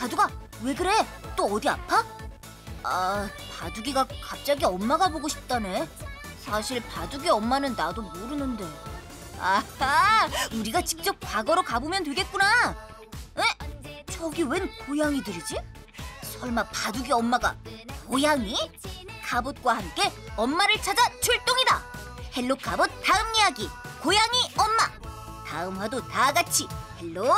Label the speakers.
Speaker 1: 바둑아, 왜 그래? 또 어디 아파? 아, 바둑이가 갑자기 엄마가 보고 싶다네. 사실 바둑이 엄마는 나도 모르는데. 아하, 우리가 직접 과거로 가보면 되겠구나. 에? 저기 웬 고양이들이지? 설마 바둑이 엄마가 고양이? 카봇과 함께 엄마를 찾아 출동이다. 헬로 카봇 다음 이야기 고양이 엄마. 다음 화도 다 같이 헬로